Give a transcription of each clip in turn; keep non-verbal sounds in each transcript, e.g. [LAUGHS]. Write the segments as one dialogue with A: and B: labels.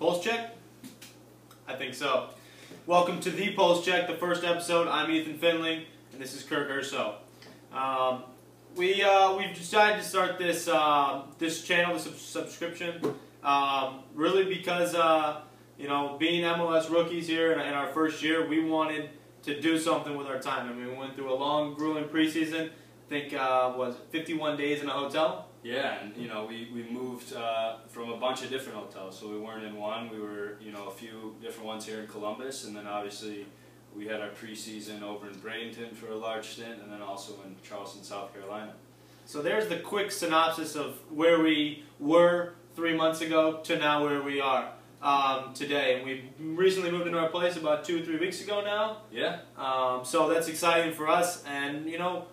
A: Pulse Check? I think so. Welcome to the Pulse Check, the first episode. I'm Ethan Finlay, and this is Kirk Urso. Um, we uh, we've decided to start this uh, this channel, this subscription, um, really because uh, you know being MLS rookies here in, in, our first year, we wanted to do something with our time. I mean, we went through a long, grueling preseason. I think uh, was 51 days in a hotel.
B: Yeah, and you know we we moved uh, from a bunch of different hotels, so we weren't in one. We were you know a few different ones here in Columbus, and then obviously we had our preseason over in Bradenton for a large stint, and then also in Charleston, South Carolina.
A: So there's the quick synopsis of where we were three months ago to now where we are um, today. And we recently moved into our place about two or three weeks ago now.
B: Yeah.
A: Um, so that's exciting for us, and you know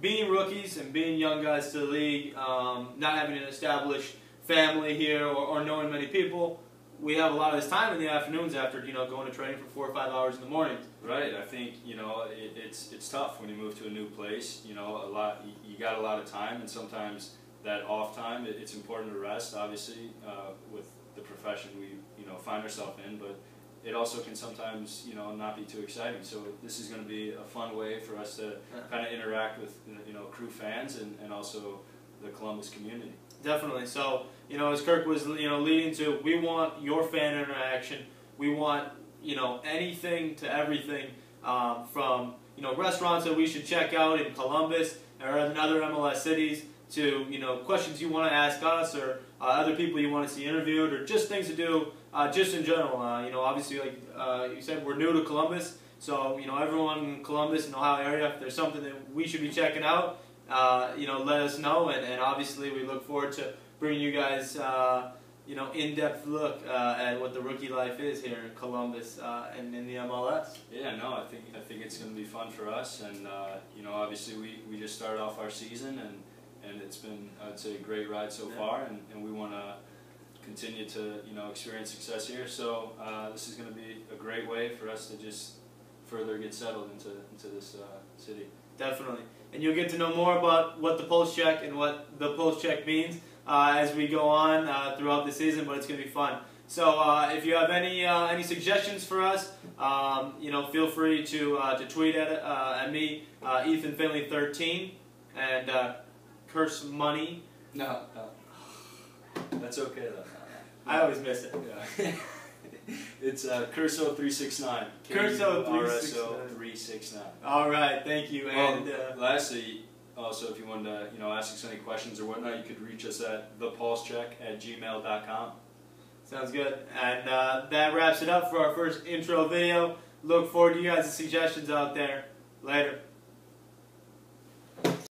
A: being rookies and being young guys to the league, um, not having an established family here or, or, knowing many people, we have a lot of this time in the afternoons after you know going to training for four or five hours in the mornings.
B: Right. I think you know it, it's it's tough when you move to a new place. You know, a lot you, you got a lot of time, and sometimes that off time it, it's important to rest. Obviously, uh, with the profession we you know find ourselves in, but it also can sometimes you know not be too exciting. So this is going to be a fun way for us to kind of interact with you know crew fans and, and also the Columbus community.
A: Definitely. So you know, as Kirk was you know leading to, we want your fan interaction. We want you know anything to everything um, from you know restaurants that we should check out in Columbus or in other MLS cities to you know questions you want to ask us or uh, other people you want to see interviewed or just things to do uh, just in general. Uh, you know, obviously, like uh, you said, we're new to Columbus, so you know everyone in Columbus and Ohio area, if there's something that we should be checking out, uh, you know, let us know, and, and obviously we look forward to bringing you guys. Uh, you know, in-depth look at what the rookie life is here in Columbus and in the MLS.
B: Yeah, no, I think I think it's going to be fun for us, and you know, obviously we, we just started off our season, and and it's been I'd say a great ride so yeah. far, and, and we want to continue to you know experience success here. So uh, this is going to be a great way for us to just further get settled into into this uh, city.
A: Definitely, and you'll get to know more about what the pulse check and what the pulse check means uh, as we go on uh, throughout the season. But it's going to be fun. So uh, if you have any uh, any suggestions for us, um, you know, feel free to to tweet at at me, Ethan Finlay 13, and curse money.
B: No, no. That's okay though.
A: I always miss it.
B: Yeah. [LAUGHS] it's uh, Kurso three six nine.
A: Kurso
B: three six nine.
A: All right, thank you. And uh,
B: lastly, also if you wanted to, you know, ask us any questions or whatnot, you could reach us at thepulsecheck at gmail.com.
A: Sounds good. And uh, that wraps it up for our first intro video. Look forward to you guys' suggestions out there. Later.